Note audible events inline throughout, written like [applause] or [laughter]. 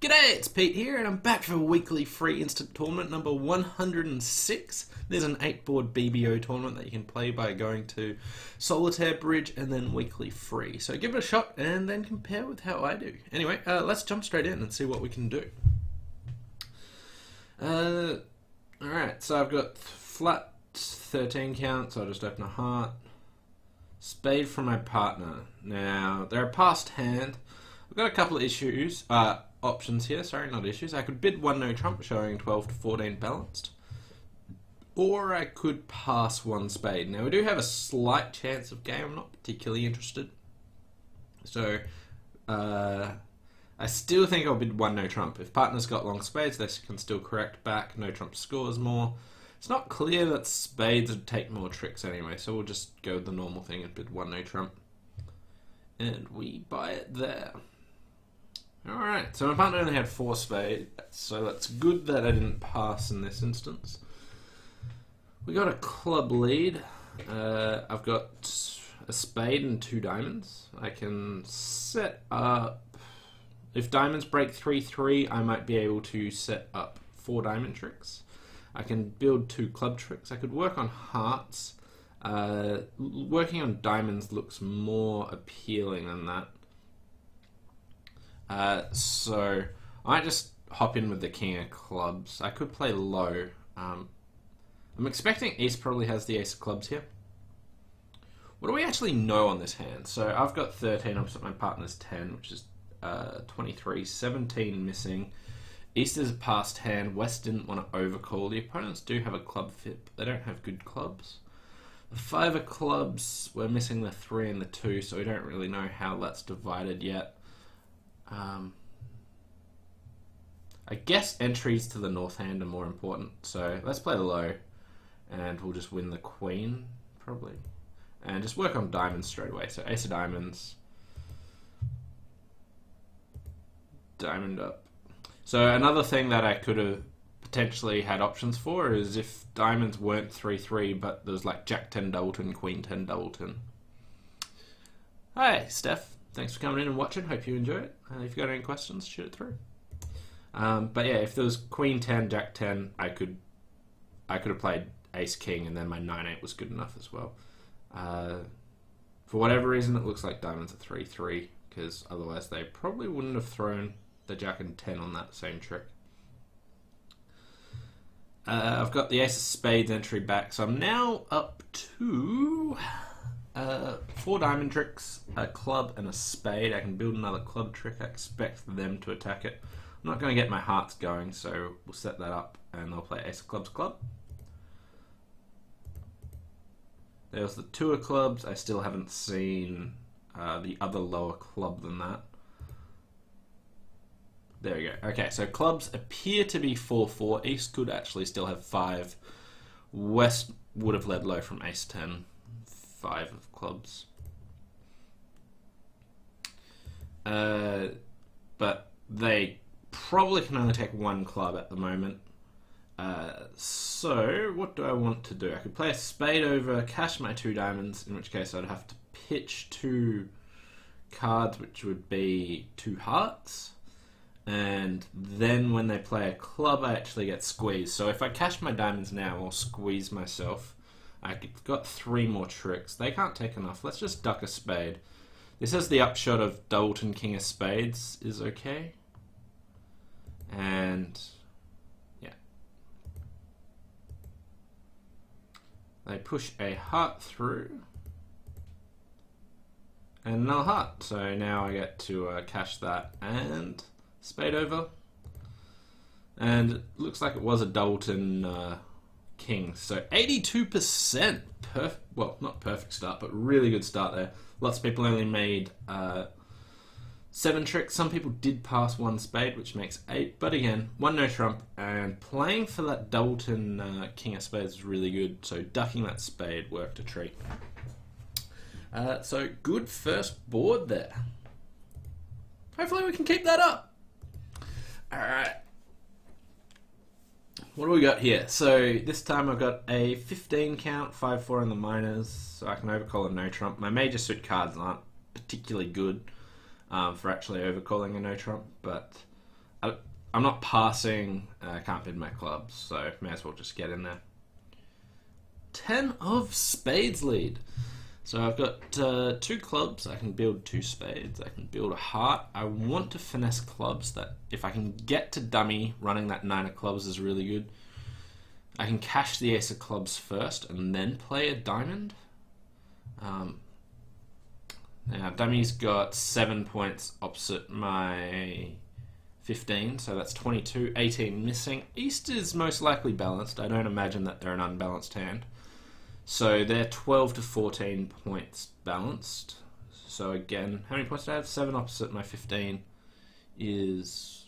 G'day, it's Pete here, and I'm back for weekly free instant tournament number 106. There's an 8 board BBO tournament that you can play by going to Solitaire Bridge and then weekly free. So give it a shot and then compare with how I do. Anyway, uh, let's jump straight in and see what we can do. Uh, Alright, so I've got flat 13 count, so I'll just open a heart. Spade from my partner. Now, they're a past hand. I've got a couple of issues, uh, options here, sorry, not issues. I could bid one no trump, showing 12 to 14 balanced. Or I could pass one spade. Now, we do have a slight chance of game. I'm not particularly interested. So, uh, I still think I'll bid one no trump. If partner's got long spades, they can still correct back. No trump scores more. It's not clear that spades would take more tricks anyway, so we'll just go the normal thing and bid one no trump. And we buy it there. Alright, so my partner only had four spades, so that's good that I didn't pass in this instance. We got a club lead. Uh, I've got a spade and two diamonds. I can set up... If diamonds break 3-3, I might be able to set up four diamond tricks. I can build two club tricks. I could work on hearts. Uh, working on diamonds looks more appealing than that. Uh, so I might just hop in with the king of clubs. I could play low. Um, I'm expecting East probably has the ace of clubs here. What do we actually know on this hand? So I've got 13 opposite my partner's 10, which is uh, 23. 17 missing. East is a passed hand. West didn't want to overcall. The opponents do have a club fit, but they don't have good clubs. The five of clubs, we're missing the three and the two, so we don't really know how that's divided yet. Um, I guess entries to the north hand are more important, so let's play the low, and we'll just win the queen, probably. And just work on diamonds straight away. So ace of diamonds, diamond up, so another thing that I could have potentially had options for is if diamonds weren't 3-3 but there's like Jack 10 Doubleton, Queen 10 Doubleton. Hi Steph, thanks for coming in and watching, hope you enjoy it. Uh, if you've got any questions, shoot it through. Um, but yeah, if there was Queen 10, Jack 10, I could I could have played Ace King and then my 9-8 was good enough as well. Uh, for whatever reason it looks like diamonds are 3-3 because otherwise they probably wouldn't have thrown the jack and 10 on that same trick. Uh, I've got the ace of spades entry back, so I'm now up to uh, four diamond tricks, a club, and a spade. I can build another club trick. I expect them to attack it. I'm not going to get my hearts going, so we'll set that up, and they'll play ace of clubs club. There's the two of clubs. I still haven't seen uh, the other lower club than that. There we go. Okay, so clubs appear to be 4-4. East could actually still have 5. West would have led low from ace 10. 5 of clubs. Uh, but they probably can only take one club at the moment. Uh, so, what do I want to do? I could play a spade over, cash my two diamonds, in which case I'd have to pitch two cards, which would be two hearts and then when they play a club, I actually get squeezed. So if I cash my diamonds now, I'll squeeze myself. I've got three more tricks. They can't take enough. Let's just duck a spade. This is the upshot of Doubleton King of Spades is okay. And yeah. They push a heart through. And another heart. So now I get to uh, cash that and spade over. And it looks like it was a Doubleton uh, King. So 82%. Perf well, not perfect start, but really good start there. Lots of people only made uh, seven tricks. Some people did pass one spade, which makes eight. But again, one no trump. And playing for that Doubleton uh, King of Spades is really good. So ducking that spade worked a treat. Uh, so good first board there. Hopefully we can keep that up. Alright. What do we got here? So this time I've got a 15 count, 5-4 in the minors, so I can overcall a no trump. My major suit cards aren't particularly good um, for actually overcalling a no trump, but I, I'm not passing. Uh, I can't bid my clubs, so may as well just get in there. Ten of spades lead. So I've got uh, two clubs. I can build two spades. I can build a heart. I want to finesse clubs. That if I can get to dummy, running that nine of clubs is really good. I can cash the ace of clubs first and then play a diamond. Um, now, dummy's got seven points opposite my 15, so that's 22, 18 missing. East is most likely balanced. I don't imagine that they're an unbalanced hand. So they're 12 to 14 points balanced. So again, how many points do I have? 7 opposite my 15 is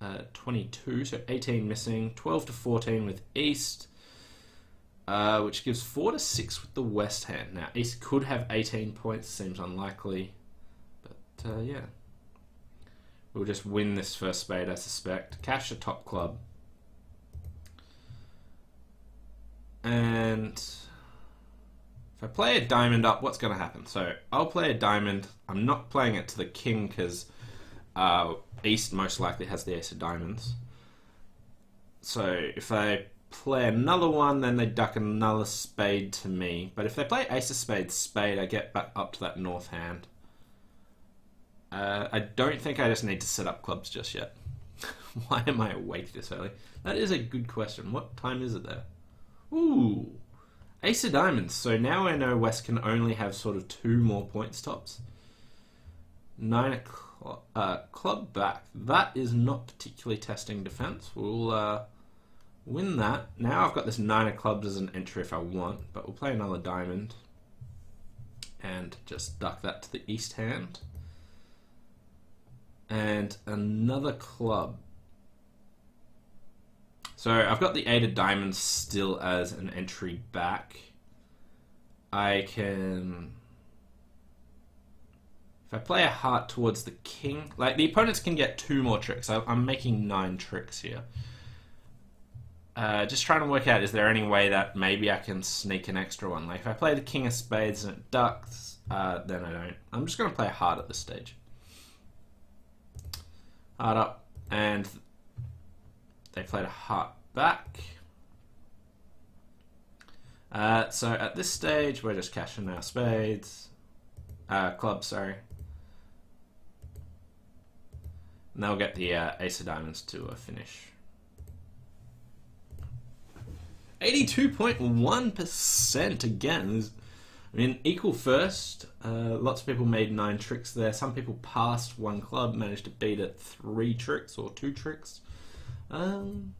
uh, 22, so 18 missing. 12 to 14 with East, uh, which gives 4 to 6 with the West hand. Now, East could have 18 points, seems unlikely. But uh, yeah. We'll just win this first spade, I suspect. Cash a top club. And if I play a diamond up, what's going to happen? So I'll play a diamond. I'm not playing it to the king because uh, East most likely has the ace of diamonds. So if I play another one, then they duck another spade to me. But if they play ace of spades, spade, I get back up to that north hand. Uh, I don't think I just need to set up clubs just yet. [laughs] Why am I awake this early? That is a good question. What time is it there? Ooh, Ace of Diamonds. So now I know West can only have sort of two more points tops. Nine o'clock. Uh, club back. That is not particularly testing defense. We'll uh, win that. Now I've got this nine of clubs as an entry if I want, but we'll play another diamond and just duck that to the east hand. And another club. So I've got the eight of diamonds still as an entry back. I can... If I play a heart towards the king... Like, the opponents can get two more tricks. I'm making nine tricks here. Uh, just trying to work out, is there any way that maybe I can sneak an extra one? Like, if I play the king of spades and it ducks, uh, then I don't. I'm just going to play a heart at this stage. Heart up, and they played a heart back. Uh, so at this stage, we're just cashing our spades. Uh, clubs, sorry. And they'll get the uh, ace of diamonds to a finish. 82.1% again. I mean, equal first. Uh, lots of people made nine tricks there. Some people passed one club, managed to beat it three tricks or two tricks um,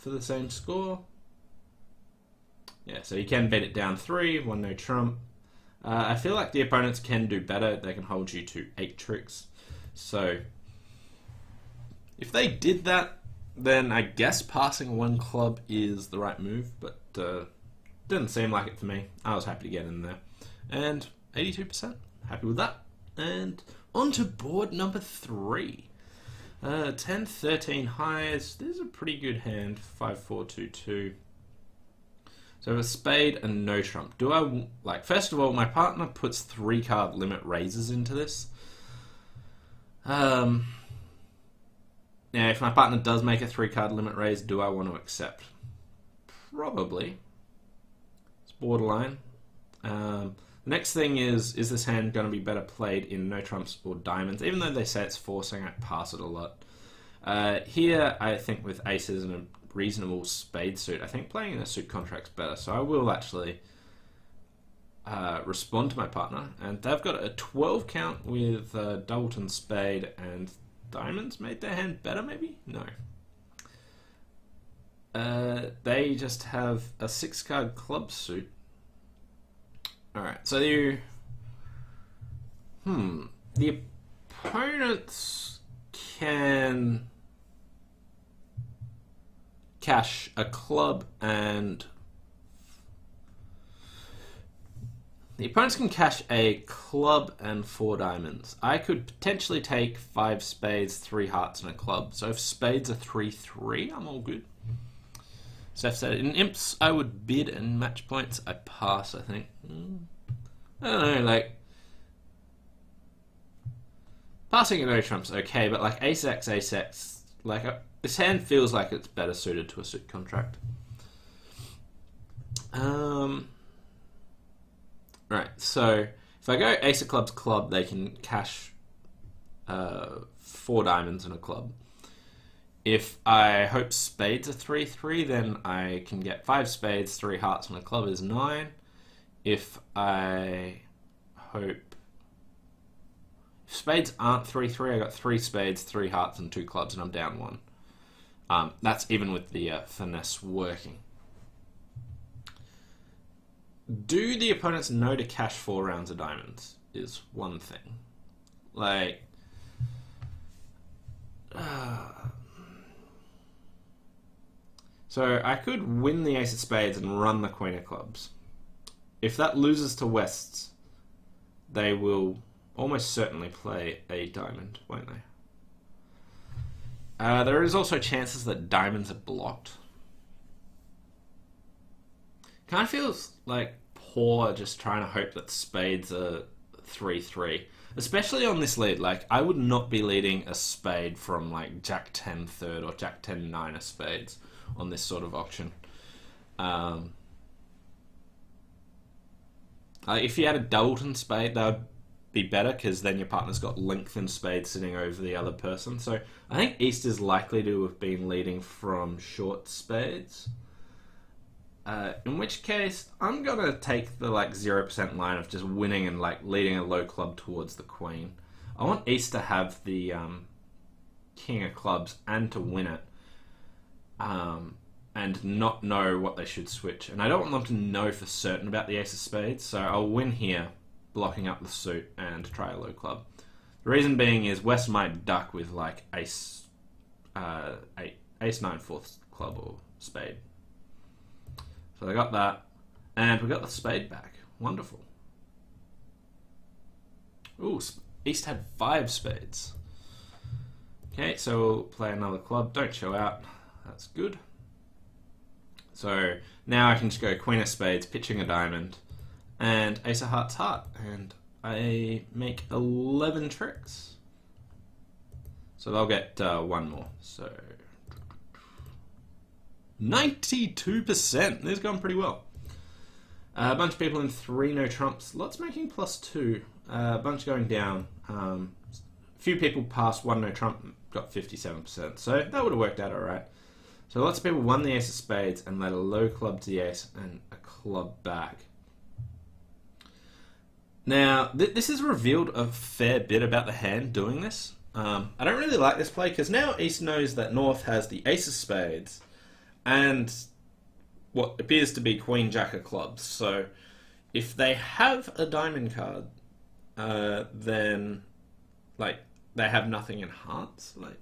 for the same score. Yeah, so you can beat it down three, one no trump. Uh, I feel like the opponents can do better. They can hold you to eight tricks. So if they did that, then I guess passing one club is the right move, but uh, didn't seem like it to me. I was happy to get in there. And 82%, happy with that. And on to board number three. Uh, 10, 13 highs. This is a pretty good hand. 5, 4, 2, 2. So a spade and no trump. Do I, like, first of all, my partner puts three card limit raises into this. Um, now, if my partner does make a three card limit raise, do I want to accept? Probably It's borderline. Um, the next thing is, is this hand going to be better played in no trumps or diamonds? Even though they say it's forcing, I pass it a lot. Uh, here, I think with aces and a reasonable spade suit, I think playing in a suit contract's better. So I will actually uh, respond to my partner. And they've got a 12 count with uh, Doubleton spade and diamonds made their hand better, maybe? No. Uh, they just have a six card club suit. Alright, so you. Hmm. The opponents can cash a club and. The opponents can cash a club and four diamonds. I could potentially take five spades, three hearts, and a club. So if spades are 3 3, I'm all good. Steph said, in imps, I would bid and match points. I pass, I think. Mm. I don't know, like. Passing a no trump's okay, but like ace x, ace x, like uh, this hand feels like it's better suited to a suit contract. Um. Right, so if I go Ace of Clubs club, they can cash uh, four diamonds in a club. If I hope spades are 3 3, then I can get five spades, three hearts, and a club is nine. If I hope. If spades aren't 3 3, I got three spades, three hearts, and two clubs, and I'm down one. Um, that's even with the uh, finesse working. Do the opponents know to cash four rounds of diamonds? Is one thing. Like. [sighs] Uh, so I could win the ace of spades and run the queen of clubs. If that loses to Wests, they will almost certainly play a diamond, won't they? Uh, there is also chances that diamonds are blocked. Kind of feels like poor just trying to hope that spades are 3 3. Especially on this lead. Like, I would not be leading a spade from like Jack 10 third or Jack 10 nine of spades on this sort of auction. Um, uh, if you had a Doubleton spade, that would be better because then your partner's got lengthened spade sitting over the other person. So I think East is likely to have been leading from short spades. Uh, in which case, I'm gonna take the like zero percent line of just winning and like leading a low club towards the queen. I want East to have the um, king of clubs and to win it, um, and not know what they should switch. And I don't want them to know for certain about the ace of spades, so I'll win here, blocking up the suit and try a low club. The reason being is West might duck with like ace, uh, eight, ace nine fourth club or spade. So I got that. And we got the spade back. Wonderful. Ooh, East had five spades. Okay, so we'll play another club. Don't show out. That's good. So now I can just go Queen of Spades, pitching a diamond, and Ace of Hearts heart, and I make 11 tricks. So they'll get uh, one more. So 92%. This has gone pretty well. Uh, a bunch of people in three no trumps. Lots making plus two. Uh, a bunch going down. Um, a few people passed one no trump, got 57%. So that would have worked out alright. So lots of people won the ace of spades and led a low club to the ace and a club back. Now, th this has revealed a fair bit about the hand doing this. Um, I don't really like this play because now East knows that North has the ace of spades and what appears to be Queen Jack of clubs. So if they have a diamond card, uh, then like they have nothing in hearts. Like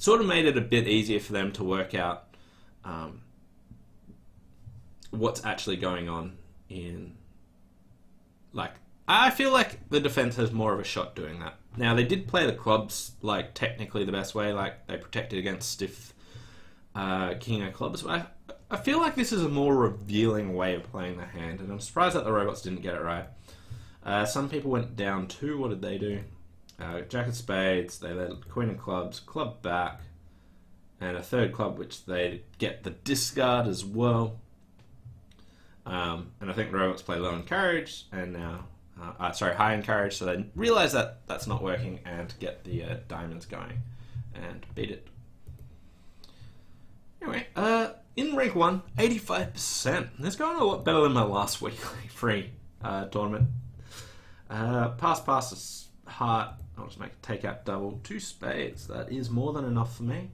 sort of made it a bit easier for them to work out um, what's actually going on in like I feel like the defense has more of a shot doing that. Now they did play the clubs like technically the best way, like they protected against stiff uh, King of Clubs. But I, I feel like this is a more revealing way of playing the hand, and I'm surprised that the robots didn't get it right. Uh, some people went down two. What did they do? Uh, Jack of Spades. They led Queen of Clubs, club back, and a third club, which they get the discard as well. Um, and I think robots play low encourage, and now uh, uh, sorry, high encourage. So they realize that that's not working and get the uh, diamonds going and beat it. Anyway, uh, in rank one, 85%. That's going a lot better than my last weekly [laughs] free uh, tournament. Uh, pass, pass, heart. I'll just make a take out double. Two spades. That is more than enough for me.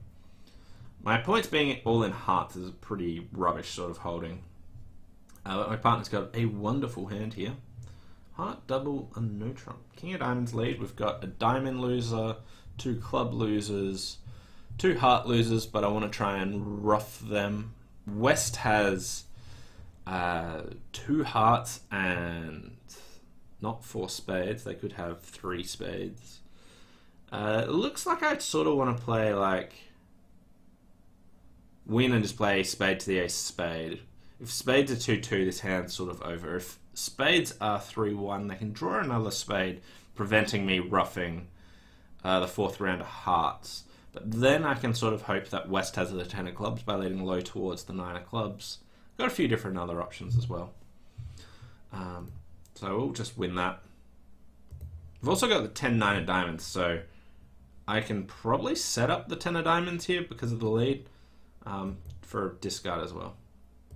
My points being all in hearts is a pretty rubbish sort of holding. Uh, but my partner's got a wonderful hand here. Heart, double, and no trump. King of Diamonds lead. We've got a diamond loser, two club losers, two heart losers, but I want to try and ruff them. West has uh, two hearts and not four spades. They could have three spades. Uh, it looks like I sort of want to play like win and just play spade to the ace spade. If spades are 2 2, this hand's sort of over. If spades are 3 1, they can draw another spade, preventing me ruffing uh, the fourth round of hearts. But then I can sort of hope that West has the ten of clubs by leading low towards the nine of clubs. Got a few different other options as well. Um, so we'll just win that. We've also got the 10 9 of diamonds, so I can probably set up the 10 of diamonds here because of the lead um, for discard as well.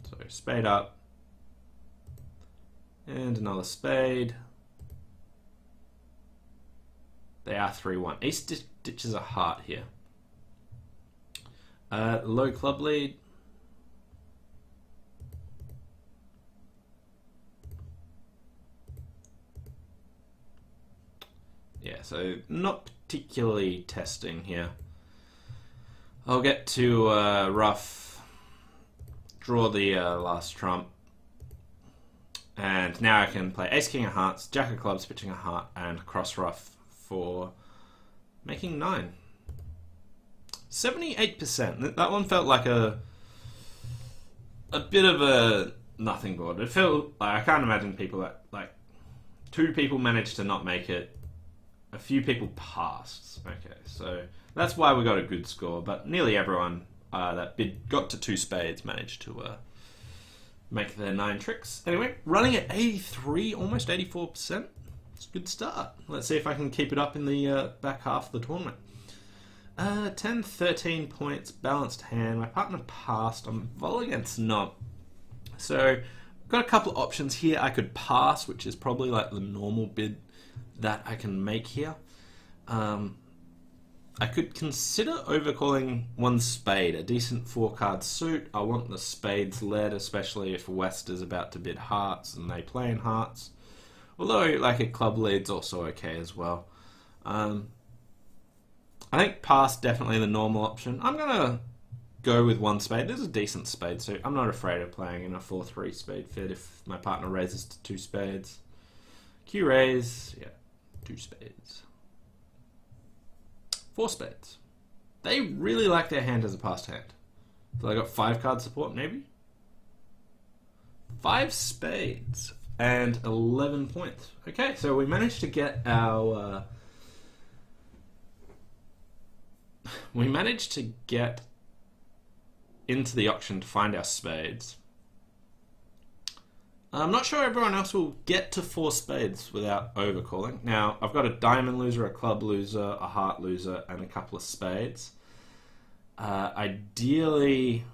So spade up. And another spade. They are 3 1. East ditches a heart here. Uh, low club lead. Yeah, so not particularly testing here. I'll get to uh, ruff, draw the uh, last trump, and now I can play Ace King of Hearts, Jack of Clubs, pitching a heart, and cross ruff for making nine. 78%. That one felt like a a bit of a nothing board. It felt like I can't imagine people that like two people managed to not make it a few people passed. Okay, so that's why we got a good score. But nearly everyone uh, that bid got to two spades managed to uh, make their nine tricks. Anyway, running at 83, almost 84%. It's a good start. Let's see if I can keep it up in the uh, back half of the tournament. Uh, 10, 13 points, balanced hand. My partner passed. I'm vol against not. So, I've got a couple of options here. I could pass, which is probably like the normal bid that I can make here. Um, I could consider overcalling one spade, a decent four card suit. I want the spades led, especially if West is about to bid hearts and they play in hearts. Although, like a club lead's also okay as well. Um, I think pass definitely the normal option. I'm gonna go with one spade. This is a decent spade suit. I'm not afraid of playing in a 4-3 spade fit if my partner raises to two spades. cue raise, yeah two spades. Four spades. They really like their hand as a passed hand. So I got five card support, maybe? Five spades and 11 points. Okay, so we managed to get our. Uh, [sighs] we managed to get into the auction to find our spades. I'm not sure everyone else will get to four spades without overcalling. Now, I've got a diamond loser, a club loser, a heart loser, and a couple of spades. Uh, ideally,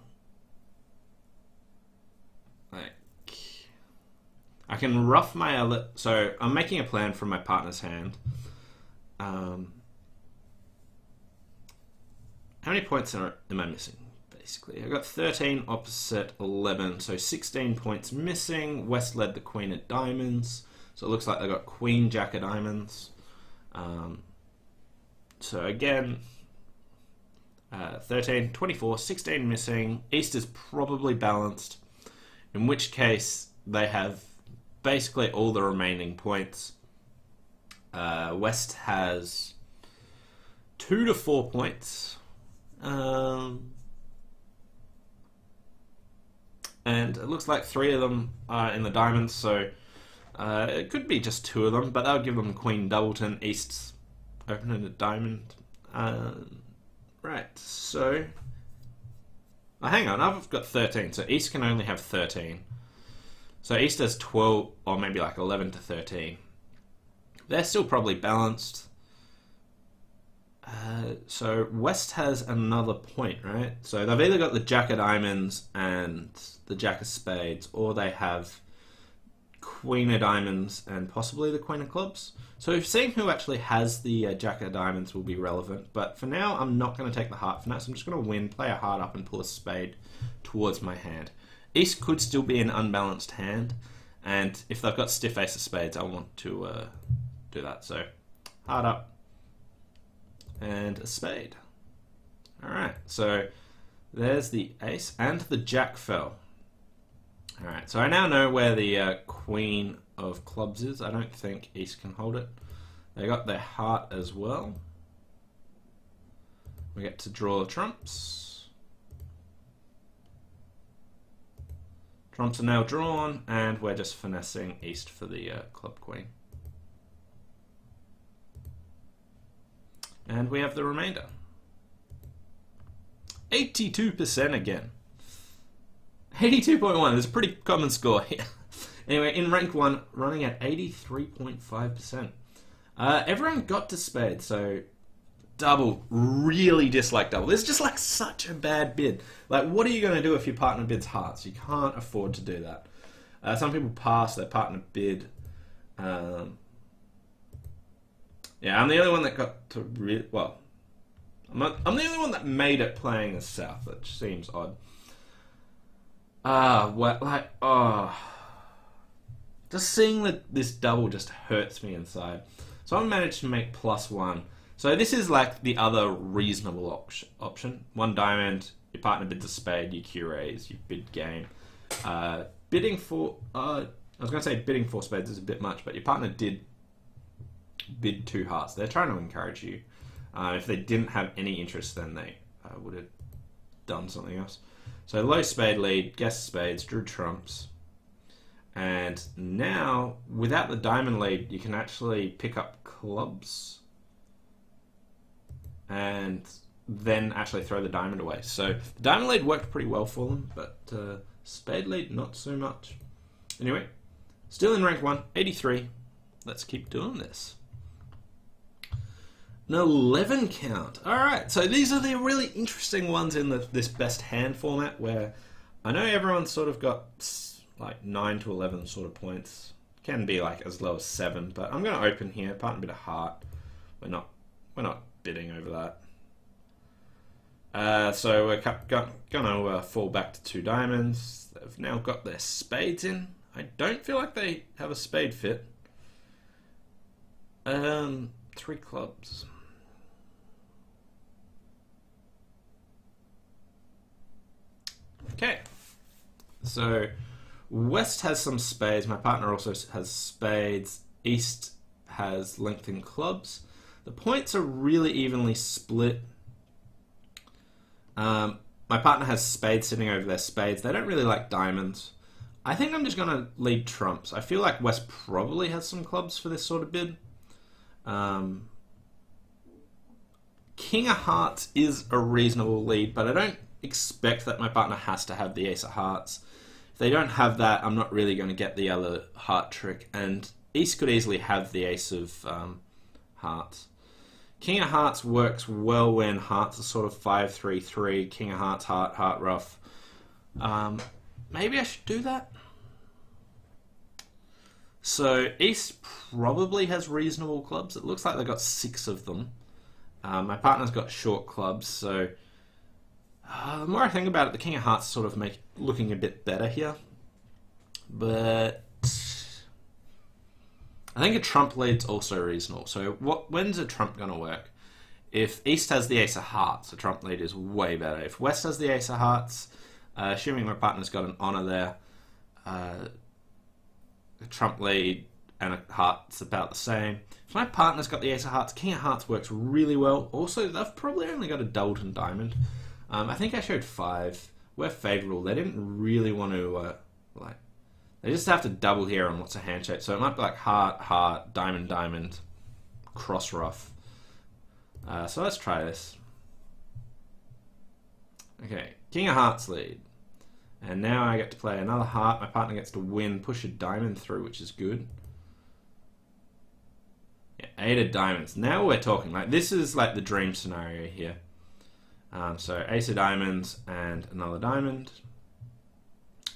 like, I can rough my. So I'm making a plan from my partner's hand. Um, how many points are, am I missing? Basically. I got 13 opposite 11, so 16 points missing. West led the Queen of Diamonds, so it looks like they got Queen, Jack of Diamonds. Um, so again, uh, 13, 24, 16 missing. East is probably balanced, in which case they have basically all the remaining points. Uh, West has two to four points. Um, and it looks like three of them are in the diamonds, so uh, it could be just two of them, but that would give them Queen Doubleton, East's opening a diamond. Uh, right, so. Oh, hang on, I've got 13, so East can only have 13. So East has 12, or maybe like 11 to 13. They're still probably balanced. Uh, so West has another point, right? So they've either got the Jack of Diamonds and the Jack of Spades, or they have Queen of Diamonds and possibly the Queen of Clubs. So seeing who actually has the uh, Jack of Diamonds will be relevant. But for now, I'm not going to take the heart for now, so I'm just going to win, play a heart up, and pull a spade towards my hand. East could still be an unbalanced hand, and if they've got stiff ace of spades, I want to uh, do that. So heart up and a spade. All right, so there's the ace and the jack fell. All right, so I now know where the uh, queen of clubs is. I don't think East can hold it. They got their heart as well. We get to draw trumps. Trumps are now drawn, and we're just finessing East for the uh, club queen. And we have the remainder. 82% again. 82.1 is a pretty common score here. [laughs] anyway, in rank 1, running at 83.5%. Uh, everyone got to spade, so double, really dislike double. It's just like such a bad bid. Like, what are you going to do if your partner bids hearts? You can't afford to do that. Uh, some people pass their partner bid. Um, yeah, I'm the only one that got to re- well. I'm, not, I'm the only one that made it playing as south, which seems odd. Ah, uh, what like oh, just seeing that this double just hurts me inside. So I managed to make plus one. So this is like the other reasonable op- option. One diamond, your partner bids a spade, you cue raise, you bid game. Uh, bidding for, uh, I was going to say bidding for spades is a bit much, but your partner did bid two hearts. They're trying to encourage you. Uh, if they didn't have any interest, then they uh, would have done something else. So low spade lead, guess spades, drew trumps. And now, without the diamond lead, you can actually pick up clubs and then actually throw the diamond away. So the diamond lead worked pretty well for them, but uh, spade lead not so much. Anyway, still in rank 1, 83. Let's keep doing this. An 11 count. Alright, so these are the really interesting ones in the, this best hand format where I know everyone's sort of got like 9 to 11 sort of points. Can be like as low as 7, but I'm going to open here, part partner bit of heart. We're not, we're not bidding over that. Uh, so we're going to uh, fall back to two diamonds. They've now got their spades in. I don't feel like they have a spade fit. Um, three clubs. Okay. So West has some spades. My partner also has spades. East has length lengthened clubs. The points are really evenly split. Um, my partner has spades sitting over their spades. They don't really like diamonds. I think I'm just going to lead trumps. I feel like West probably has some clubs for this sort of bid. Um, King of Hearts is a reasonable lead, but I don't expect that my partner has to have the Ace of Hearts. If they don't have that, I'm not really going to get the other heart trick, and East could easily have the Ace of um, Hearts. King of Hearts works well when Hearts are sort of 5 3 3, King of Hearts, Heart, Heart, Ruff. Um, maybe I should do that? So East probably has reasonable clubs. It looks like they've got six of them. Um, my partner's got short clubs, so uh, the more I think about it, the King of Hearts sort of make looking a bit better here. But I think a trump lead's also reasonable. So what? When's a trump going to work? If East has the Ace of Hearts, a trump lead is way better. If West has the Ace of Hearts, uh, assuming my partner's got an honor there, uh, a trump lead and a heart's about the same. If my partner's got the Ace of Hearts, King of Hearts works really well. Also, they've probably only got a Doubleton Diamond. Um, I think I showed five. We're favourable. They didn't really want to uh, like. They just have to double here on lots of handshakes. So it might be like heart, heart, diamond, diamond, cross ruff. Uh, so let's try this. Okay, King of Hearts lead. And now I get to play another heart. My partner gets to win, push a diamond through, which is good. Yeah, eight of diamonds. Now we're talking. Like this is like the dream scenario here. Um, so ace of diamonds and another diamond.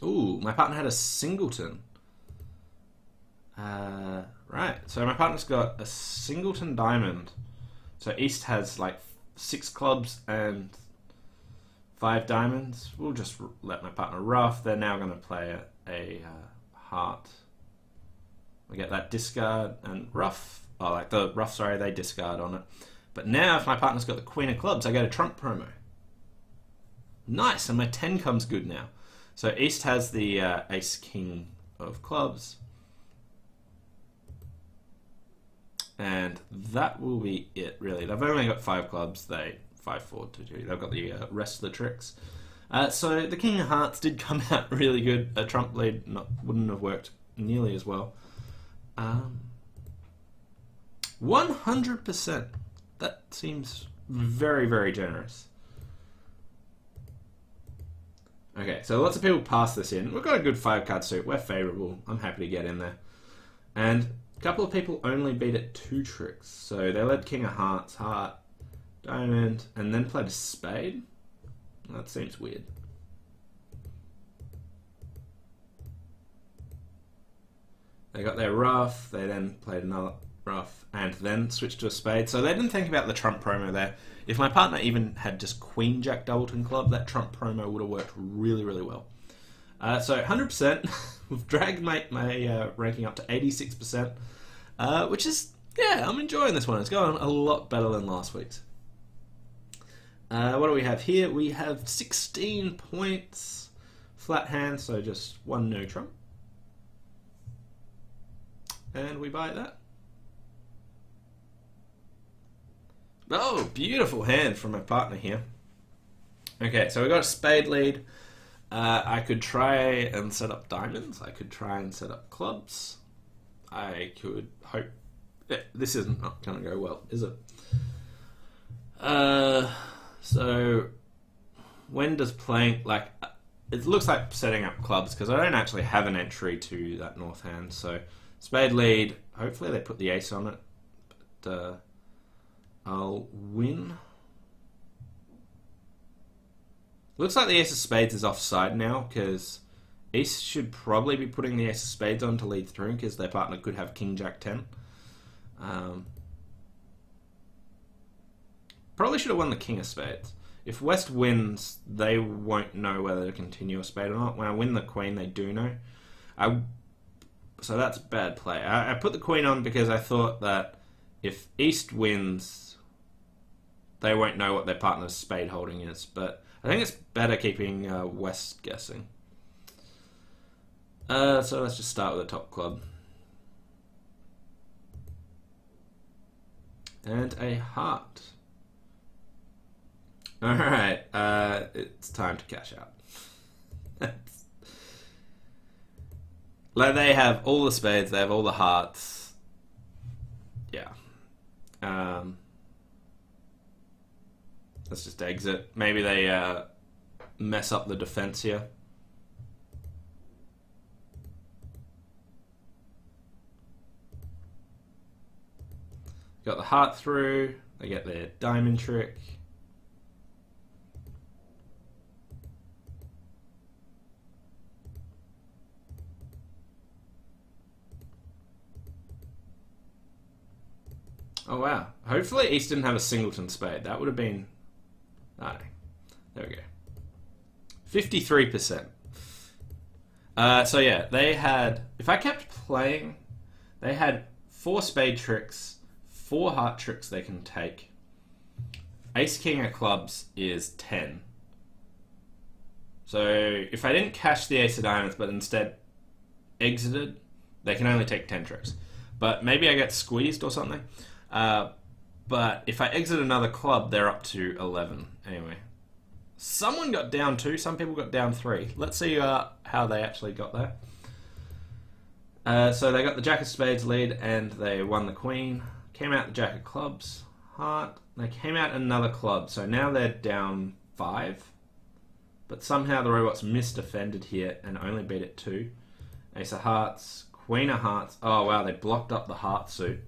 Ooh, my partner had a singleton. Uh, right, so my partner's got a singleton diamond. So East has like six clubs and five diamonds. We'll just let my partner ruff. They're now going to play a, a uh, heart. We get that discard and ruff. Oh, like the ruff, sorry, they discard on it. But now, if my partner's got the Queen of Clubs, I get a Trump promo. Nice, and my 10 comes good now. So East has the uh, Ace King of Clubs. And that will be it, really. They've only got five clubs. They five, four, two, two. They've got the uh, rest of the tricks. Uh, so the King of Hearts did come [laughs] out really good. A Trump lead not, wouldn't have worked nearly as well. Um, 100%. That seems very, very generous. Okay, so lots of people pass this in. We've got a good five card suit. We're favourable. I'm happy to get in there. And a couple of people only beat it two tricks. So they led King of Hearts, Heart, Diamond, and then played a Spade. That seems weird. They got their ruff, they then played another ruff, and then switched to a spade. So they didn't think about the trump promo there. If my partner even had just Queen Jack Doubleton Club, that trump promo would have worked really, really well. Uh, so 100%, [laughs] we've dragged my, my uh, ranking up to 86%, uh, which is, yeah, I'm enjoying this one. It's going a lot better than last week's. Uh, what do we have here? We have 16 points, flat hand, so just one no trump. And we buy that. Oh, beautiful hand from my partner here. Okay, so we got a spade lead. Uh, I could try and set up diamonds. I could try and set up clubs. I could hope. This isn't not going to go well, is it? Uh, so when does playing like it looks like setting up clubs because I don't actually have an entry to that north hand. So spade lead. Hopefully they put the ace on it, but uh, I'll win. Looks like the ace of spades is offside now because East should probably be putting the ace of spades on to lead through because their partner could have king jack ten. Um, probably should have won the king of spades. If West wins, they won't know whether to continue a spade or not. When I win the queen, they do know. I, so that's bad play. I, I put the queen on because I thought that if East wins, they won't know what their partner's spade holding is. But I think it's better keeping uh, West guessing. Uh, so let's just start with the top club. And a heart. Alright, uh, it's time to cash out. [laughs] like, they have all the spades, they have all the hearts. Yeah. Um, let's just exit. Maybe they uh, mess up the defense here. Got the heart through. They get their diamond trick. Oh wow. Hopefully East didn't have a singleton spade. That would have been... Oh, there we go. 53%. Uh, so yeah, they had... If I kept playing, they had four spade tricks, four heart tricks they can take. Ace King of Clubs is 10. So if I didn't cash the Ace of Diamonds, but instead exited, they can only take 10 tricks. But maybe I get squeezed or something. Uh, but if I exit another club, they're up to 11. Anyway. Someone got down two, some people got down three. Let's see uh, how they actually got there. Uh, so they got the Jack of Spades lead and they won the Queen. Came out the Jack of Clubs, Heart. They came out another club, so now they're down five. But somehow the robots misdefended here and only beat it two. Ace of Hearts, Queen of Hearts. Oh wow, they blocked up the Heart suit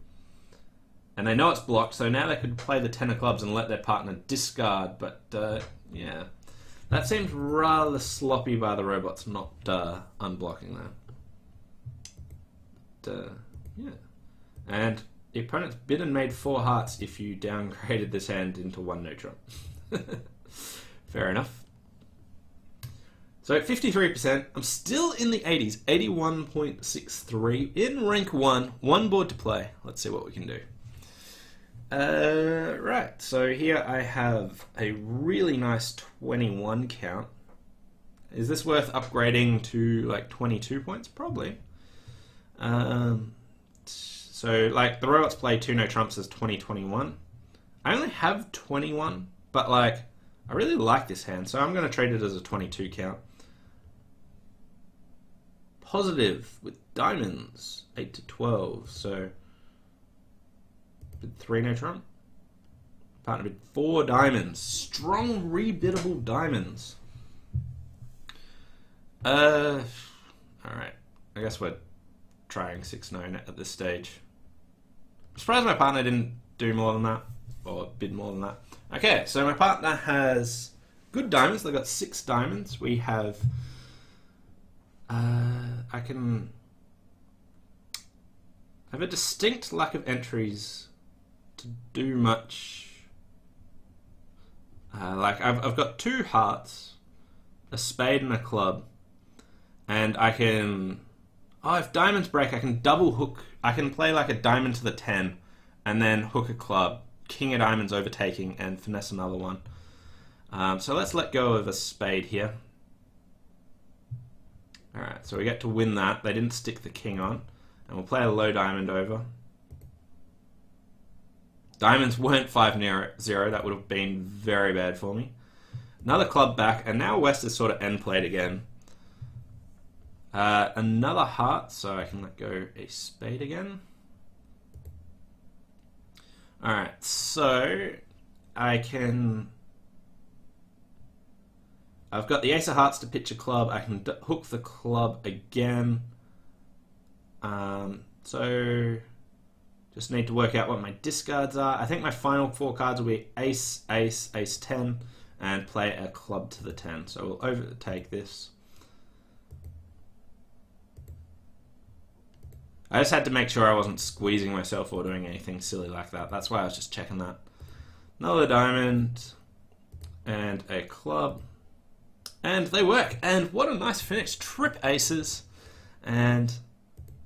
and they know it's blocked, so now they could play the ten of clubs and let their partner discard. But uh, yeah, that seems rather sloppy by the robots not uh, unblocking that. But, uh, yeah, and the opponent's bid and made four hearts if you downgraded this hand into one no trump. [laughs] Fair enough. So 53%, I'm still in the 80s, 81.63 in rank 1, one board to play. Let's see what we can do. Uh, right, so here I have a really nice 21 count. Is this worth upgrading to like 22 points? Probably. Um, so, like, the robots play two no trumps as 2021. I only have 21, but like, I really like this hand, so I'm going to treat it as a 22 count. Positive with diamonds, 8 to 12, so Three no trump. Partner bid four diamonds. Strong rebiddable diamonds. Uh, all right. I guess we're trying six nine at this stage. I'm surprised my partner didn't do more than that, or bid more than that. Okay, so my partner has good diamonds. They've got six diamonds. We have. Uh, I can. Have a distinct lack of entries to do much. Uh, like I've I've got two hearts, a spade and a club, and I can. Oh, if diamonds break, I can double hook. I can play like a diamond to the ten, and then hook a club, king of diamonds overtaking, and finesse another one. Um, so let's let go of a spade here. Alright, so we get to win that. They didn't stick the king on. And we'll play a low diamond over. Diamonds weren't 5 0. That would have been very bad for me. Another club back, and now West is sort of end played again. Uh, another heart, so I can let go a spade again. Alright, so I can I've got the Ace of Hearts to pitch a club. I can hook the club again. Um, so just need to work out what my discards are. I think my final four cards will be Ace, Ace, Ace 10, and play a club to the 10. So we'll overtake this. I just had to make sure I wasn't squeezing myself or doing anything silly like that. That's why I was just checking that. Another diamond and a club. And they work. And what a nice finish. Trip aces. And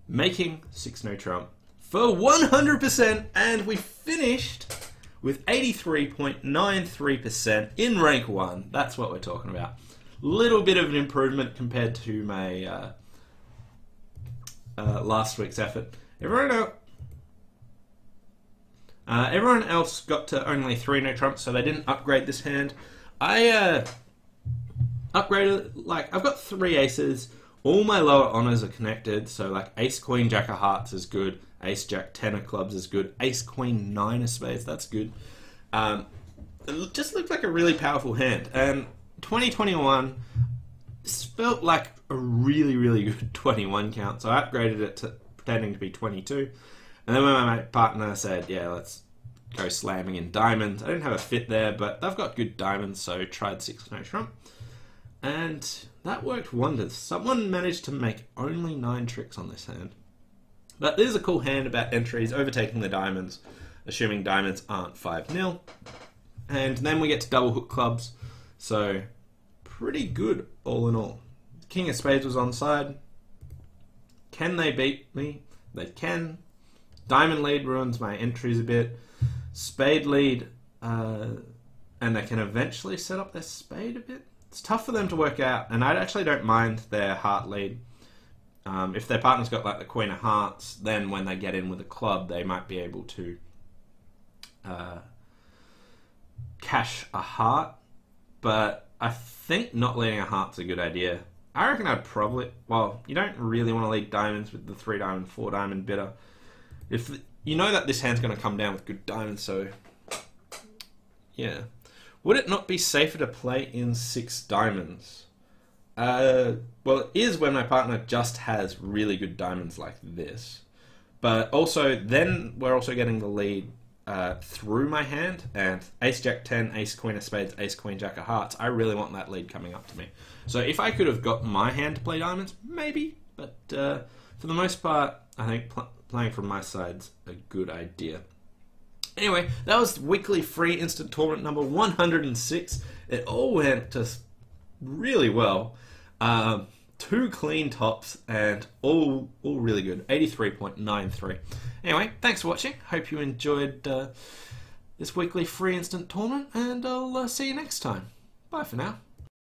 making 6 no trump for 100%. And we finished with 83.93% in rank 1. That's what we're talking about. Little bit of an improvement compared to my uh, uh, last week's effort. Everyone else, uh, everyone else got to only 3 no trumps, so they didn't upgrade this hand. I uh, upgraded, like, I've got three aces. All my lower honors are connected, so like ace, queen, jack of hearts is good. Ace, jack, ten of clubs is good. Ace, queen, nine of spades, that's good. Um, it just looked like a really powerful hand. And 2021 felt like a really, really [laughs] good 21 count, so I upgraded it to pretending to be 22. And then when my partner said, yeah, let's go slamming in diamonds, I didn't have a fit there, but they've got good diamonds, so tried 6 no trump. And that worked wonders. Someone managed to make only nine tricks on this hand. But there's a cool hand about entries overtaking the diamonds, assuming diamonds aren't 5 0. And then we get to double hook clubs. So, pretty good all in all. King of Spades was on side. Can they beat me? They can. Diamond lead ruins my entries a bit. Spade lead, uh, and they can eventually set up their spade a bit it's tough for them to work out, and I actually don't mind their heart lead. Um, if their partner's got like the Queen of Hearts, then when they get in with a club, they might be able to uh, cash a heart. But I think not leading a heart's a good idea. I reckon I'd probably. Well, you don't really want to lead diamonds with the three diamond, four diamond bidder. If you know that this hand's going to come down with good diamonds, so yeah. Would it not be safer to play in six diamonds? Uh, well, it is when my partner just has really good diamonds like this. But also, then we're also getting the lead uh, through my hand, and Ace Jack 10, Ace Queen of Spades, Ace Queen Jack of Hearts. I really want that lead coming up to me. So if I could have got my hand to play diamonds, maybe. But uh, for the most part, I think pl- playing from my side's a good idea. Anyway, that was weekly free instant tournament number 106. It all went just really well. Um, two clean tops and all all really good. 83.93. Anyway, thanks for watching. Hope you enjoyed uh, this weekly free instant tournament, and I'll uh, see you next time. Bye for now.